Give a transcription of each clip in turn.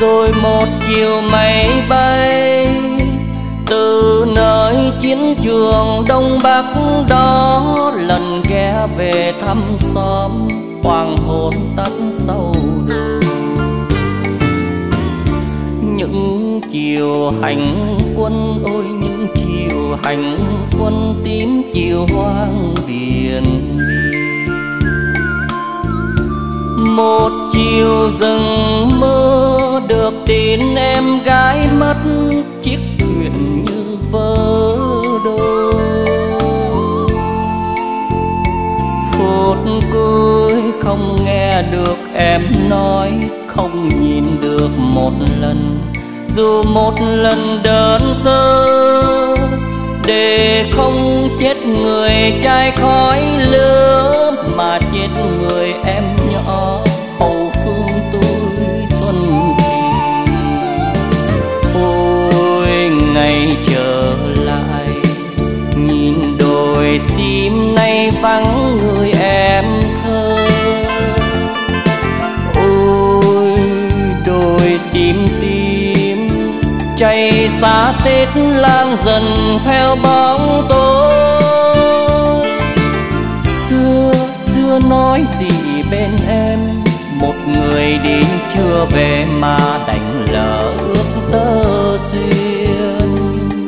rồi một chiều máy bay. Từ nơi chiến trường đông bắc đó lần ghé về thăm xóm hoàng hôn tắt sâu đường. Những chiều hành quân, ôi những chiều hành quân tím chiều hoang biển. Một chiều rừng mơ được tin em gái mất chiếc thuyền như vỡ đôi. Phút cuối không nghe được em nói, không nhìn được một lần. Dù một lần đơn sơ, để không chết người trai khói lửa mà chết người em nhỏ. Vắng người em thơ ôi, đôi tim tim chạy xa tết lang dần theo bóng tối. xưa xưa nói gì bên em, một người đi chưa về mà đành lỡ ước tơ duyên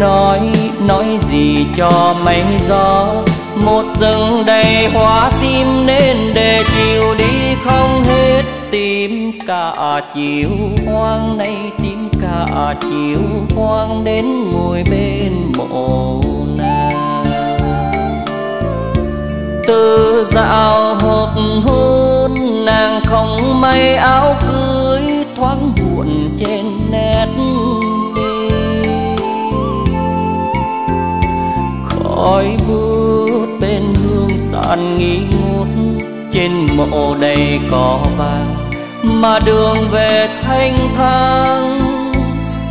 nói nói gì cho mây gió một rừng đầy hoa tim nên để chiều đi không hết. Tim cả chiều hoang, nay tim cả chiều hoang đến ngồi bên mộ nàng. Từ dạo hộp hôn, nàng không may áo cưới, thoáng buồn trên nét mi khói vui anh nghi ngút. Trên mộ đầy cỏ vàng mà đường về thanh thang.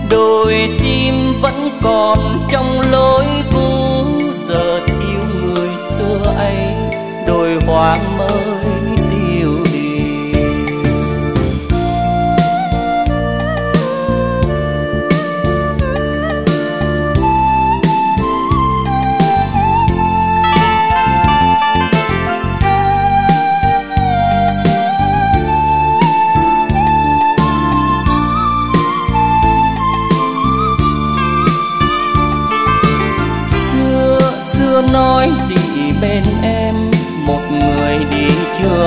Đồi sim vẫn còn trong lối cũ. Giờ thiếu người xưa ấy, đồi hoa mới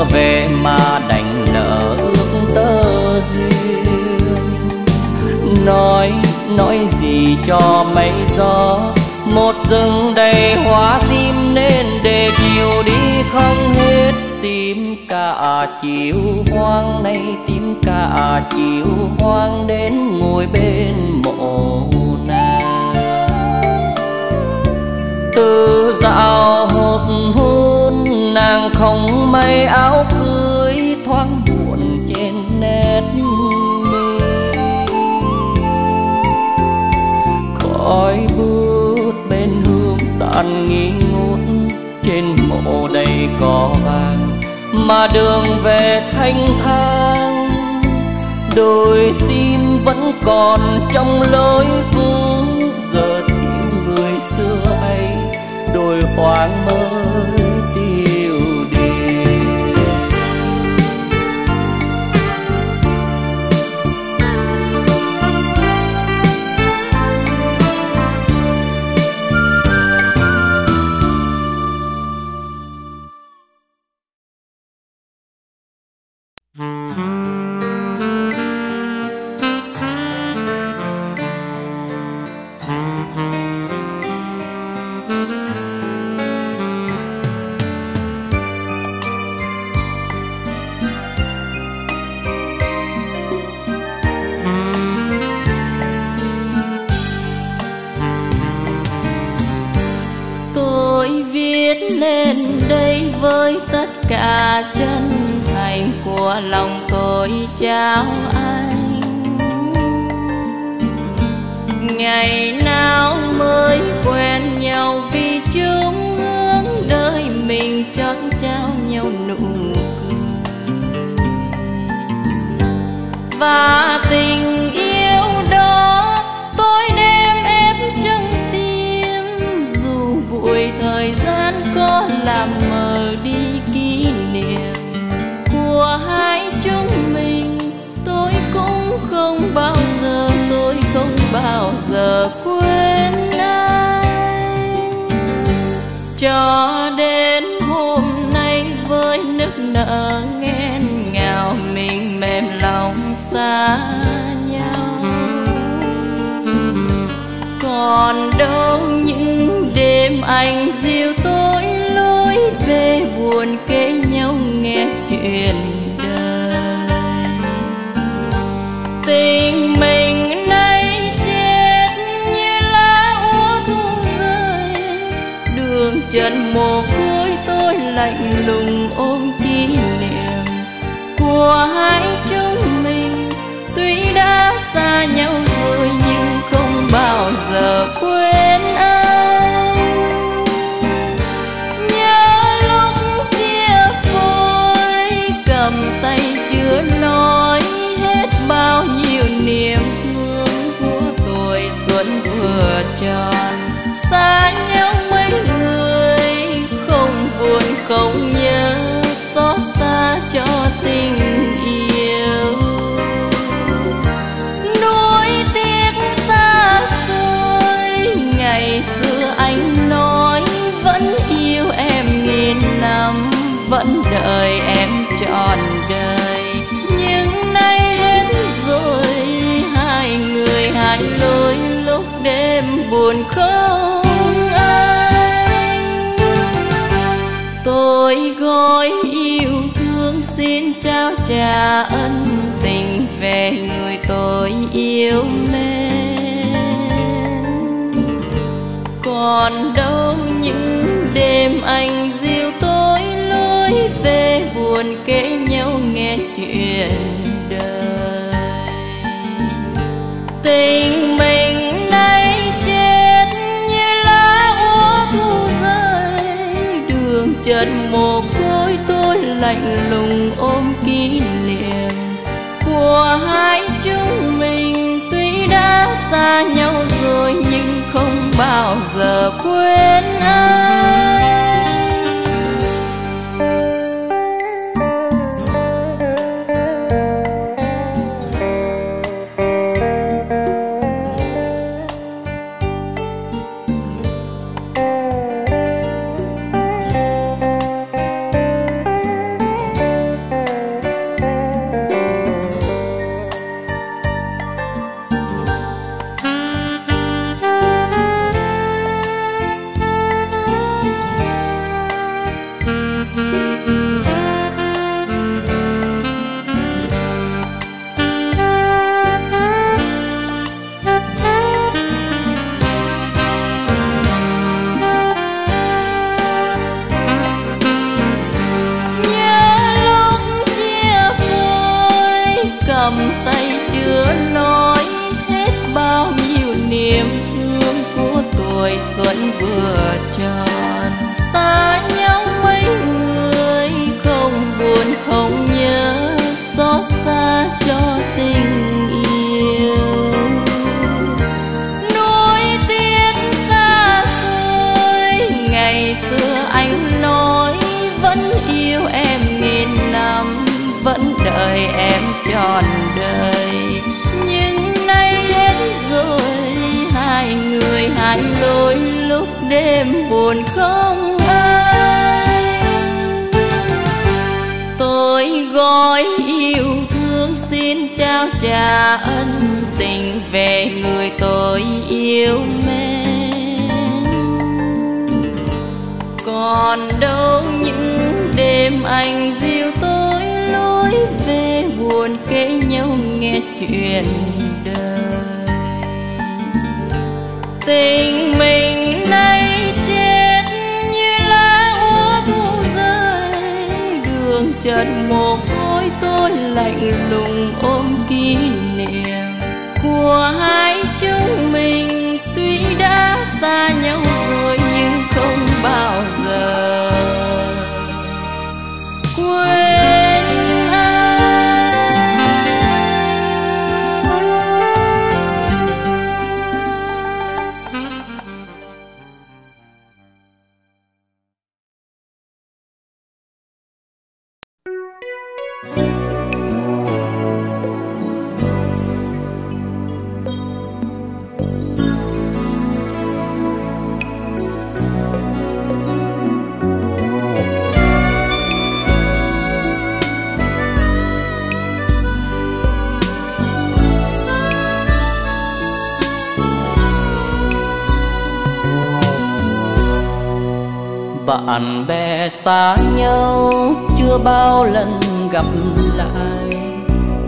về mà đành lỡ ước tơ duyên. Nói nói gì cho mấy gió, một rừng đầy hoa sim nên để chiều đi không hết. Tim cả chiều hoang nay tim cả chiều hoang đến ngồi bên mộ từ dạo hột hôn nàng không may áo cưới thoáng buồn trên nét mi khói bút bên hương tàn nghi ngút, trên mộ đầy cỏ vàng, mà đường về thanh thang. Đôi sim vẫn còn trong lối cũ đến hôm nay với nước nợ nghẹn ngào, mình mềm lòng xa nhau. Còn đâu những đêm anh dìu tôi lối về buồn kể nhau nghe chuyện đời. Tình mình nay chết lạnh lùng ôm kỷ niệm của hai chúng mình. Tuy đã xa nhau rồi nhưng không bao giờ quên anh. Nhớ lúc chia phôi cầm tay chưa nói hết bao nhiêu niềm thương của tuổi xuân vừa tròn. Xa nhau không nhớ xót xa cho tình yêu. Nuối tiếc xa xôi, ngày xưa anh nói, vẫn yêu em nghìn năm, vẫn đợi em trọn đời. Nhưng nay hết rồi, hai người hai lối lúc đêm buồn khóc. Tôi gói yêu thương xin trao trả ân tình về người tôi yêu mến. Còn đâu những đêm anh dìu tôi lối về buồn kể nhau nghe chuyện đời. Tình mình mồ côi tôi lạnh lùng ôm kỷ niệm của hai chúng mình. Tuy đã xa nhau rồi nhưng không bao giờ quên anh xuân vừa tròn. Xa nhau mấy người không buồn, không nhớ xót xa cho tình lối lúc đêm buồn không ai tôi gói yêu thương xin trao trả ân tình về người tôi yêu mến. Còn đâu những đêm anh dìu tôi lối về buồn kể nhau nghe chuyện tình mình nay chết như lá úa thu rơi. Đường trần mồ côi tôi lạnh lùng. Bạn bè xa nhau chưa bao lần gặp lại.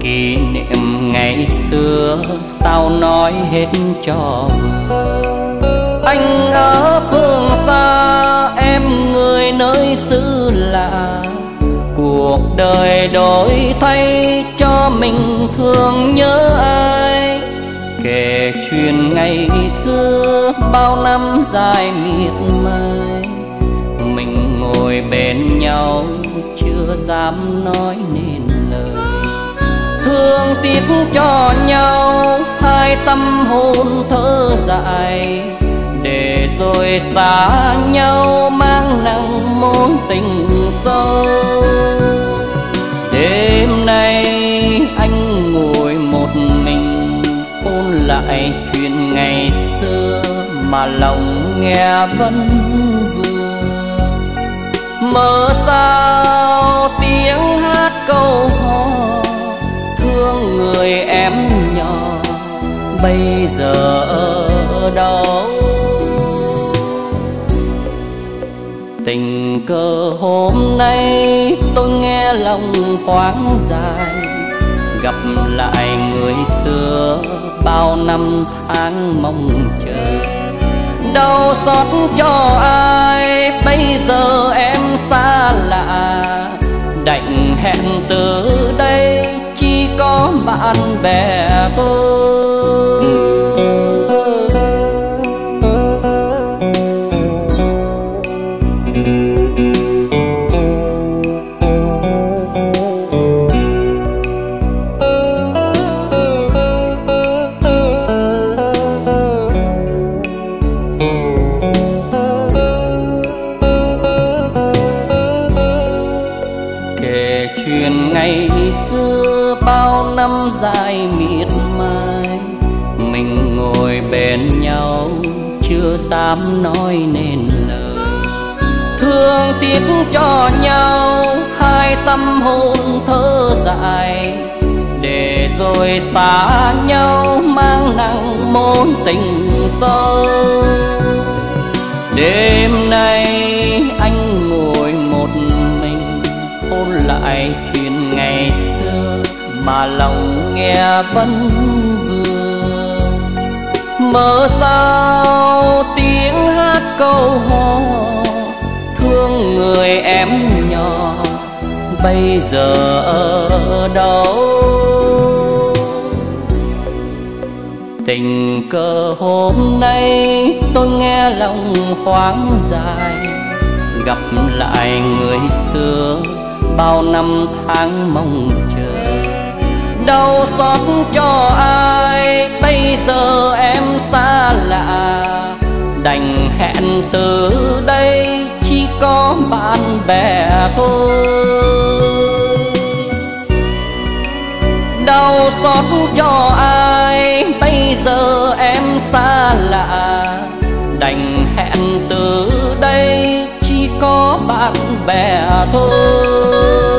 Kỷ niệm ngày xưa sao nói hết cho anh ở phương xa, em người nơi xứ lạ. Cuộc đời đổi thay cho mình thương nhớ ai. Kể chuyện ngày xưa bao năm dài miệt mài ngồi bên nhau, chưa dám nói nên lời. Thương tiếc cho nhau, hai tâm hồn thơ dài. Để rồi xa nhau, mang nặng mối tình sâu. Đêm nay anh ngồi một mình, ôn lại chuyện ngày xưa mà lòng nghe vẫn mơ sao tiếng hát câu hò, thương người em nhỏ, bây giờ ở đâu? Tình cờ hôm nay tôi nghe lòng khoáng dài, gặp lại người xưa bao năm tháng mong chờ đau xót cho ai? Bây giờ em xa lạ. Đành hẹn từ đây, chỉ có bạn bè thôi. Cho nhau, hai tâm hồn thơ dài để rồi xa nhau, mang nặng môn tình sâu đêm nay anh ngồi một mình, ôn lại chuyện ngày xưa mà lòng nghe vẫn vương. mơ sao tiếng hát câu hò người em nhỏ bây giờ ở đâu? Tình cờ hôm nay tôi nghe lòng khoáng dài, gặp lại người xưa bao năm tháng mong chờ. Đau xót cho ai? Bây giờ em xa lạ, đành hẹn từ đây có bạn bè thôi. Đau xót cho ai, bây giờ em xa lạ. Đành hẹn từ đây, chỉ có bạn bè thôi.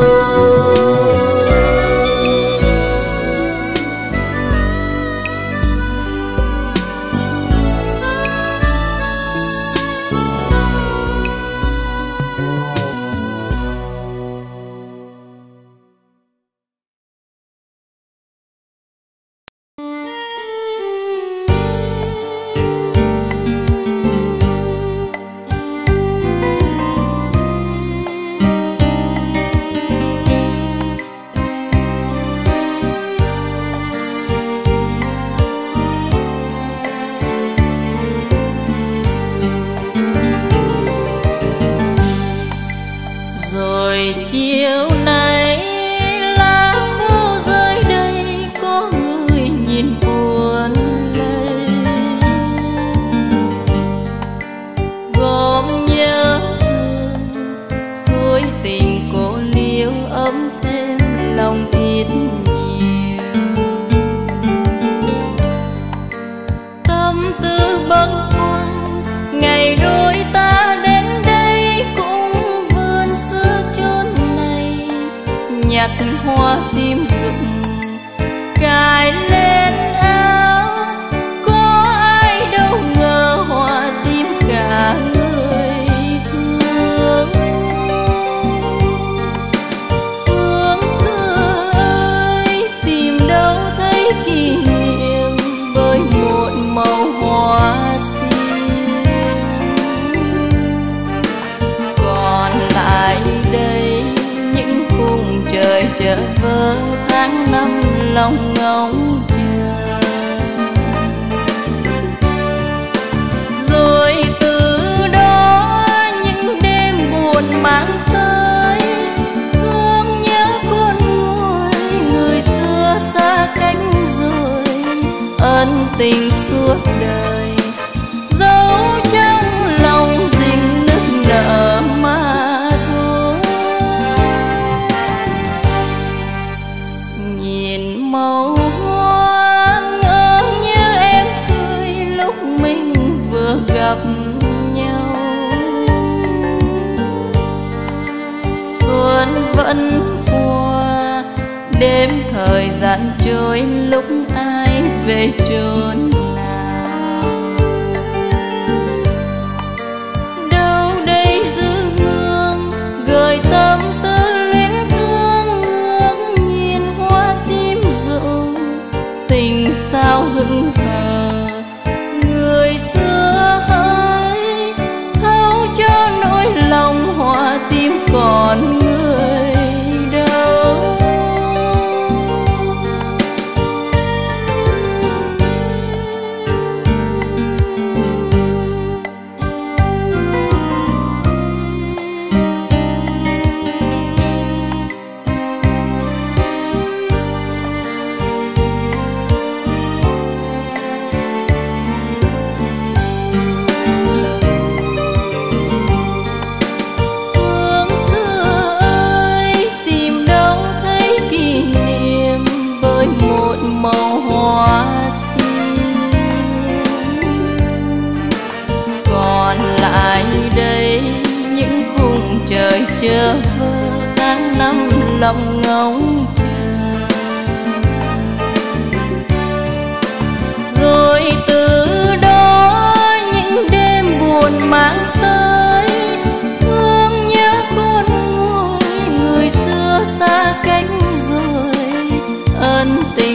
tình suốt đời. Giấu trong lòng dình nước nở mà thôi nhìn màu hoa ngỡ như em cười lúc mình vừa gặp nhau. Xuân vẫn qua, đêm thời gian trôi lúc về chốn. tem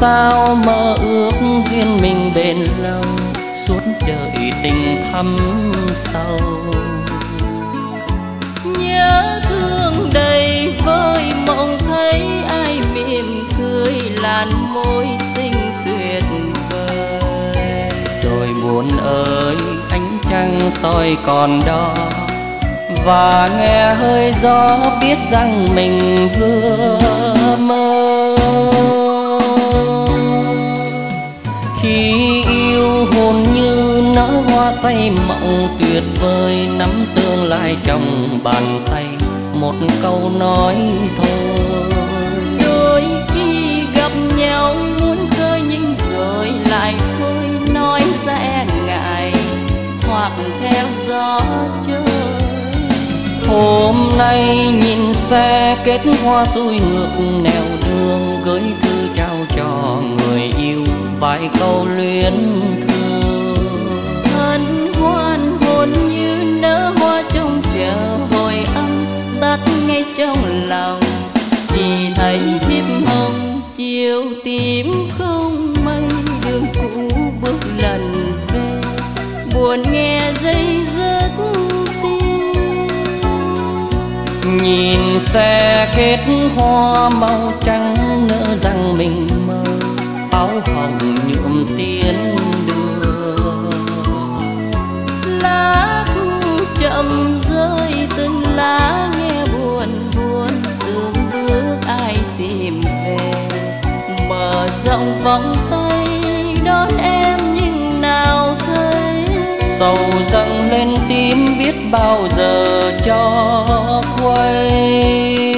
sao mơ ước duyên mình bền lâu, suốt đời tình thắm sâu. Nhớ thương đầy vơi mộng thấy ai mỉm cười, làn môi xinh tuyệt vời. Tôi buồn ơi, ánh trăng soi còn đó, và nghe hơi gió biết rằng mình vừa mơ khi yêu hồn như nở hoa tay mộng tuyệt vời nắm tương lai trong bàn tay một câu nói thôi. Đôi khi gặp nhau muốn khơi nhưng rồi lại thôi nói sẽ ngại hoặc theo gió trôi hôm nay nhìn xe kết hoa xuôi ngược nẻo đường gửi thư trao cho người yêu vài câu luyến thương. Hân hoan hồn như nở hoa trong chờ hồi âm tắt ngay trong lòng. Chỉ thấy thiếp hồng chiều tím không mây. Đường cũ bước lần về buồn nghe dây dứt nhìn xe kết hoa màu trắng nỡ rằng mình áo hồng nhuộm tiến đường. Lá thu chậm rơi từng lá nghe buồn buồn tương bước ai tìm về. Mở rộng vòng tay đón em nhưng nào thấy. Sầu dâng lên tim biết bao giờ cho quay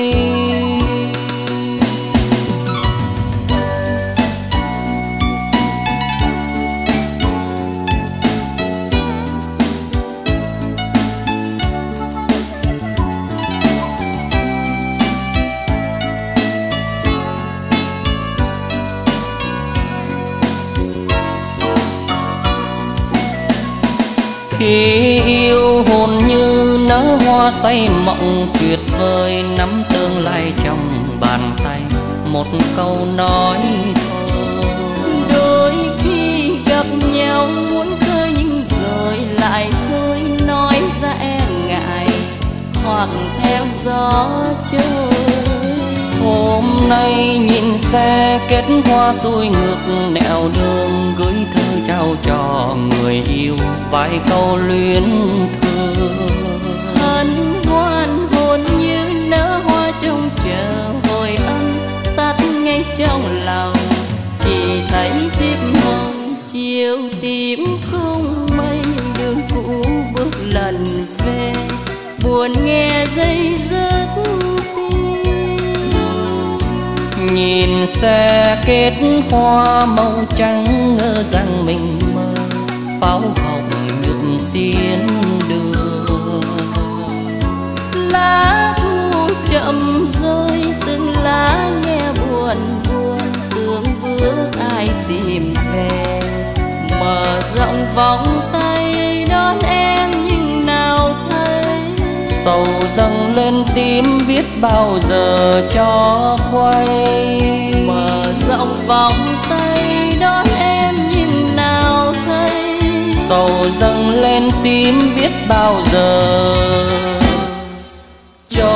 khi yêu hồn như nở hoa say mộng, tuyệt vời nắm tương lai trong bàn tay. Một câu nói thôi đôi khi gặp nhau muốn khơi nhưng rồi lại thôi nói ra e ngại, hoặc theo gió trôi hôm nay nhìn xe kết hoa xuôi ngược, nẻo đường gửi thơ trao cho người yêu vài câu luyến thương. Hân hoan hồn như nở hoa trong chờ hồi âm, tắt ngay trong lòng. Chỉ thấy tiếc mong, chiều tím không mây, đường cũ bước lần về. Buồn nghe dây dứt nhìn xe kết hoa màu trắng ngỡ rằng mình mơ, pháo hồng được tiến đường. Lá thu chậm rơi, từng lá nghe buồn buồn tương bước ai tìm về. Mở rộng vòng tay đón em sầu dâng lên tim biết bao giờ cho quay mở rộng vòng tay đón em nhưng nào thấy. Sầu dâng lên tim biết bao giờ cho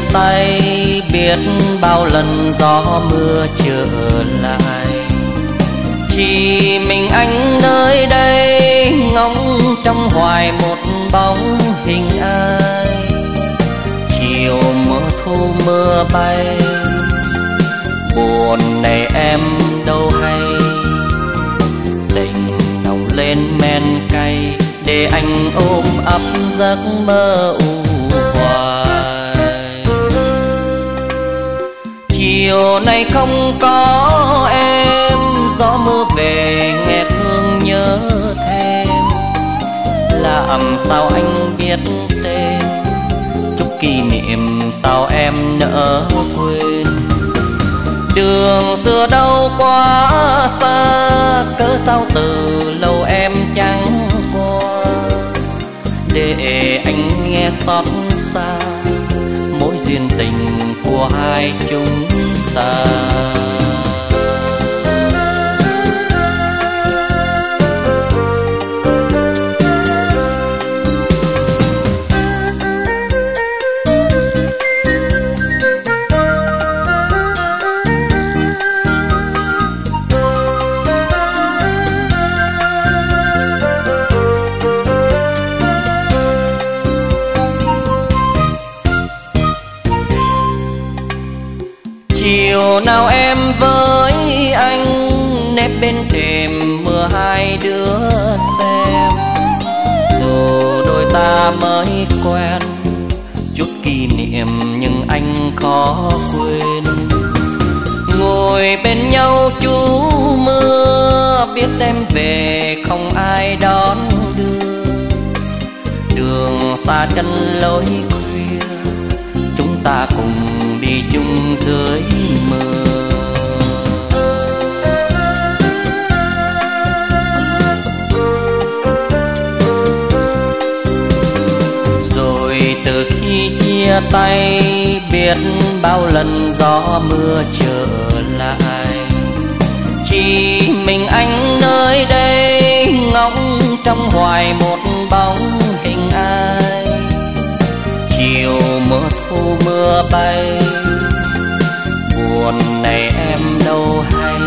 chia tay biết bao lần gió mưa trở lại. Chỉ mình anh nơi đây, ngóng trong hoài một bóng hình ai. Chiều mưa thu mưa bay, buồn này em đâu hay. Tình nồng lên men cay, để anh ôm ấp giấc mơ u hoài chiều nay không có em. Gió mưa về nghe thương nhớ thêm. Làm sao anh biết tên? Chúc kỷ niệm sao em nỡ quên? Đường xưa đâu quá xa, cớ sao từ lâu em chẳng qua? Để anh nghe xót xa, mối duyên tình của hai chúng ta. Chiều nào em với anh nép bên thềm mưa hai đứa xem. Dù đôi ta mới quen, chút kỷ niệm nhưng anh khó quên. Ngồi bên nhau chú mưa, biết em về không ai đón đưa. Đường xa chân lối khuya, chúng ta cùng chung dưới mưa rồi từ khi chia tay, biết bao lần gió mưa trở lại. Chỉ mình anh nơi đây, ngóng trong hoài một bóng hình ai. Chiều mưa thu mưa bay. Buồn này em đâu hay.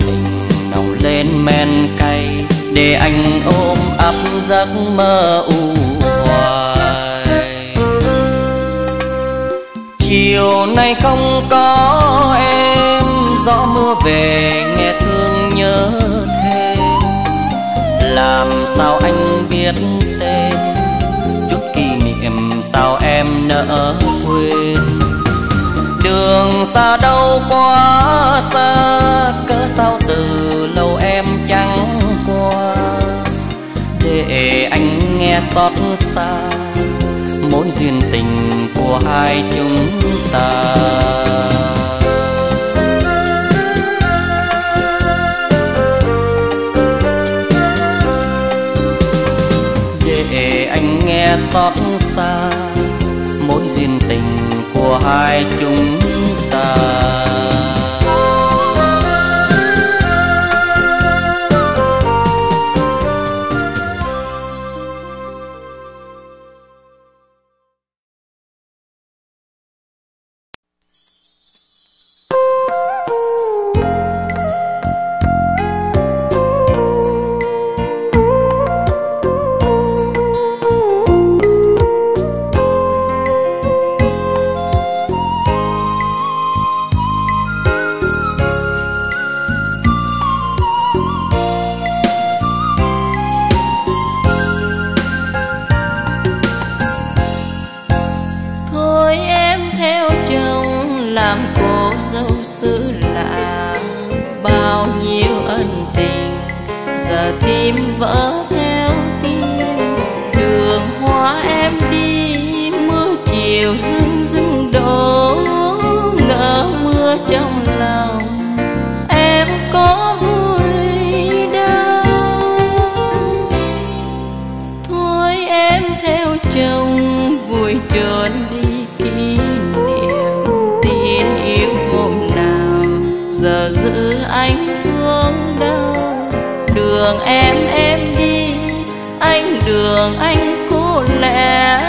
Tình nồng lên men cay, để anh ôm ấp giấc mơ u hoài. Chiều nay không có em, gió mưa về nghe thương nhớ thêm. Làm sao anh biết tên? Em nỡ quên. Đường xa đâu quá xa, cớ sao từ lâu em chẳng qua. Để anh nghe xót xa, mối duyên tình của hai chúng ta. Để anh nghe xót xa duyên tình của hai chúng ta. có vui đâu thôi em theo chồng vui trốn đi kỷ niệm. Tin yêu hôm nào, giờ giữ anh thương đau đường em em đi, anh, đường anh cô lẻ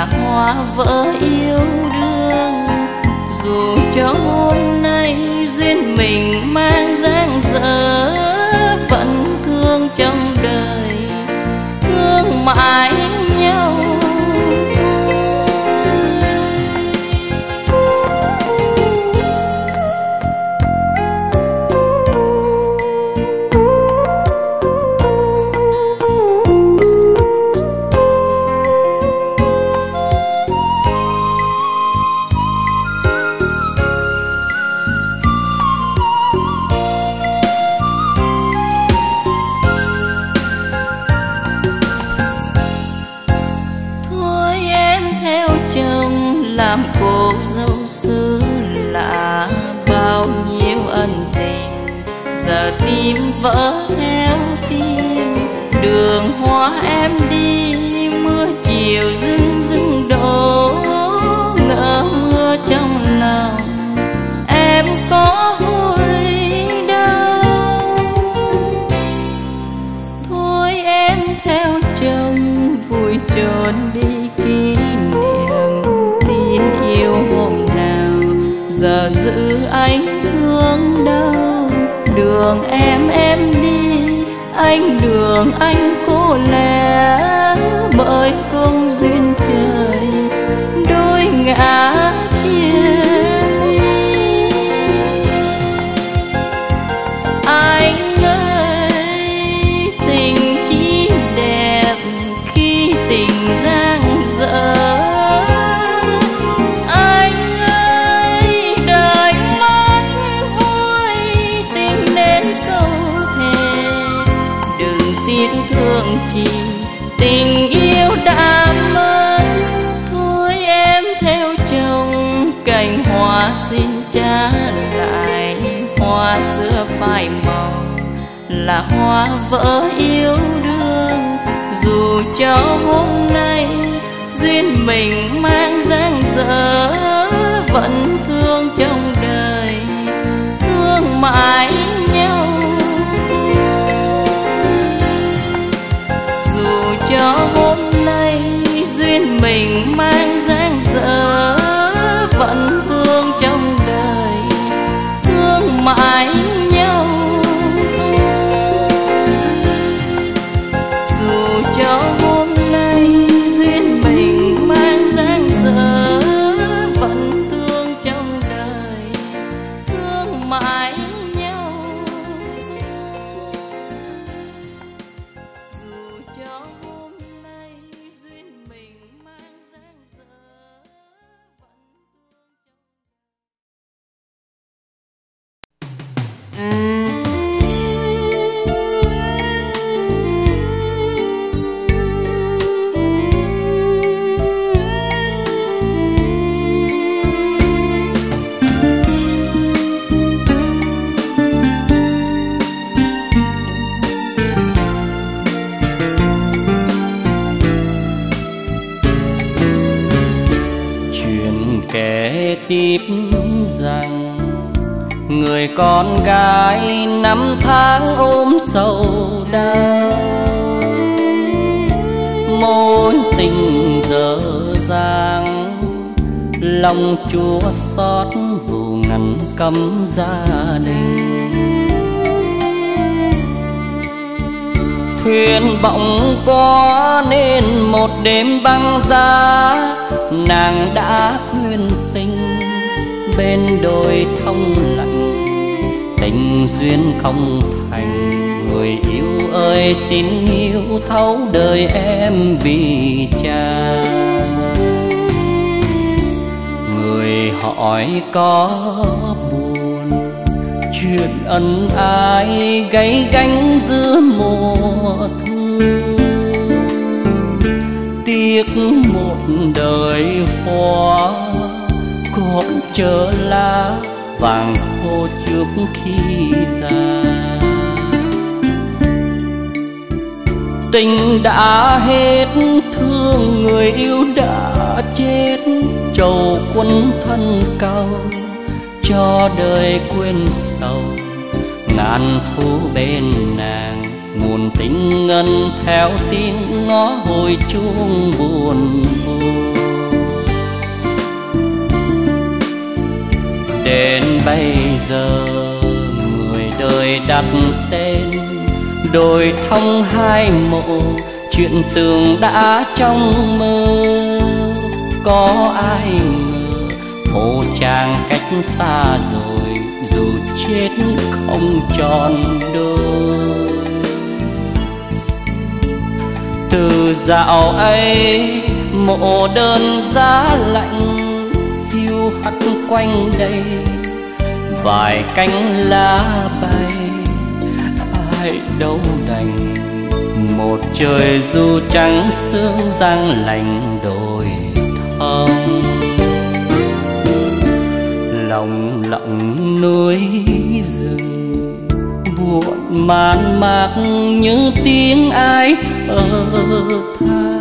là hoa vỡ yêu đương. Dù cho hôm nay duyên mình mang dáng dở, vẫn thương trong đời. Thương mãi đường em em đi. Anh đường anh cô lẻ bởi không xưa phai màu là hoa vỡ yêu đương. Dù cho hôm nay duyên mình mang dáng dở, vẫn thương trong đời, thương mãi nhau dù cho hôm nay duyên mình mang dáng dở, vẫn thương trong mãi. Đau. Mối tình dở dang, lòng chua xót dù ngăn cấm gia đình. Thuyền bỗng có nên một đêm băng giá nàng đã khuyên sinh bên đồi thông lạnh tình duyên không thành người yêu ơi, xin hiểu thấu đời em vì cha. Người hỏi có buồn, chuyện ân ái gãy gánh giữa mùa thu. Tiếc một đời hoa còn chờ lá vàng khô trước khi già. Tình đã hết, thương người yêu đã chết. Trầu quân thân cao, cho đời quên sầu. Ngàn thu bên nàng, nguồn tình ngân theo tiếng ngó hồi chuông buồn buồn. Đến bây giờ, người đời đặt tên đồi thông hai mộ, chuyện tường đã trong mơ. Có ai ngờ hồ chàng cách xa rồi, dù chết không tròn đôi. Từ dạo ấy, mộ đơn giá lạnh, hiu hắt quanh đây, vài cánh lá bay ai đâu đành. Một trời du trắng sương giang lạnh đồi thông. Lòng lặng núi rừng, buồn man mác như tiếng ai thở than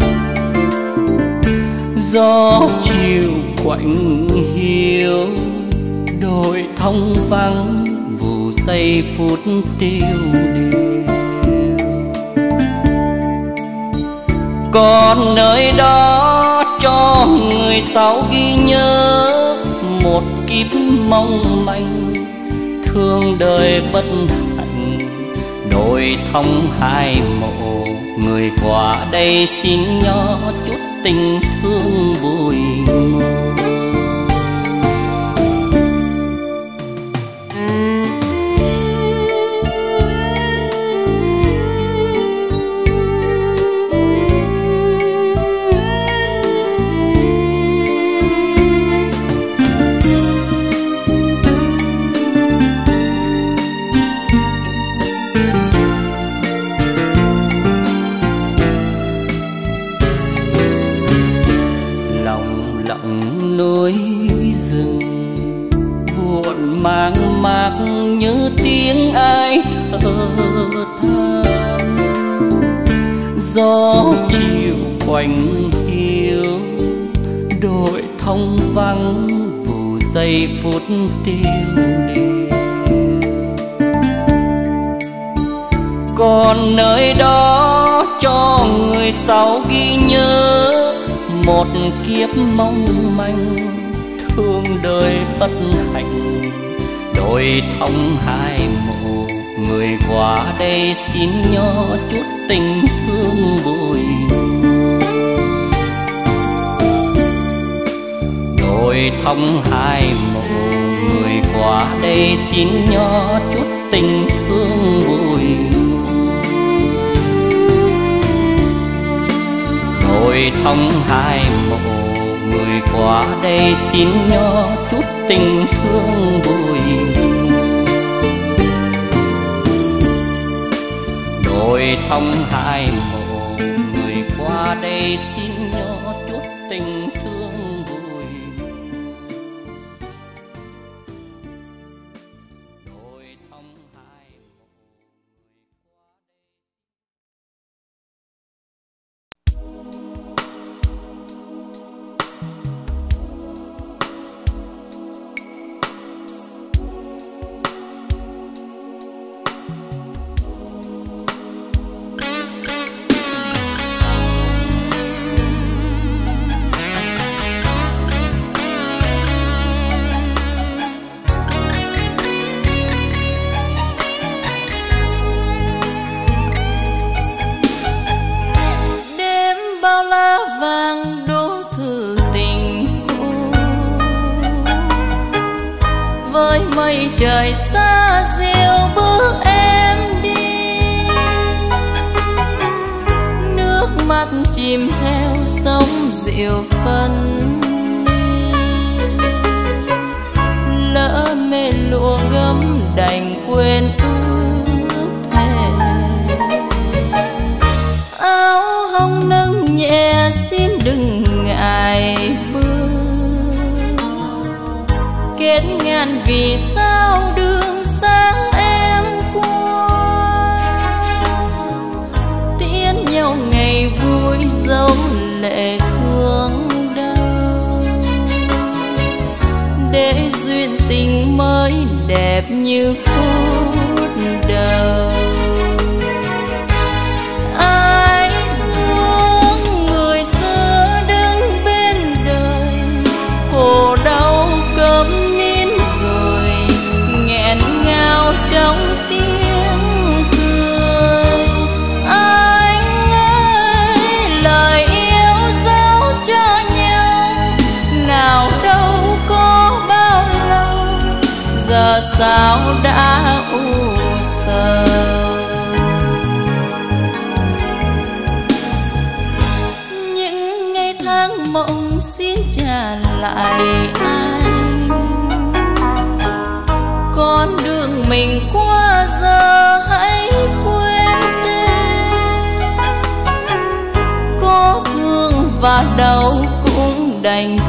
gió chiều quạnh hiu, đồi thông vắng giây phút tiêu điều. Còn nơi đó cho người sau ghi nhớ một kiếp mong manh. Thương đời bất hạnh đôi thông hai mộ. Người qua đây xin nhỏ chút tình thương vui. Mong manh, thương đời bất hạnh. Đôi thông hai mộ người qua đây xin nho chút tình thương vui đôi thông hai mộ người qua đây xin nho chút tình thương vui đôi thông hai mộ người qua đây xin nho chút tình thương vui đôi thông hai mộ người qua đây xin eu đành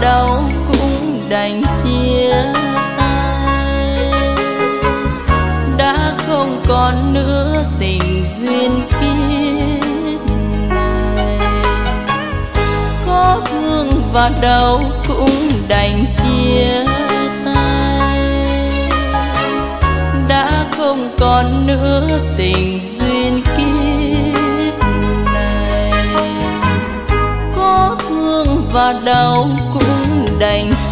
đau cũng đành chia tay. Đã không còn nữa tình duyên kia này. Có thương và đau cũng đành chia tay. Đã không còn nữa tình duyên kia này. Có thương và đau đành.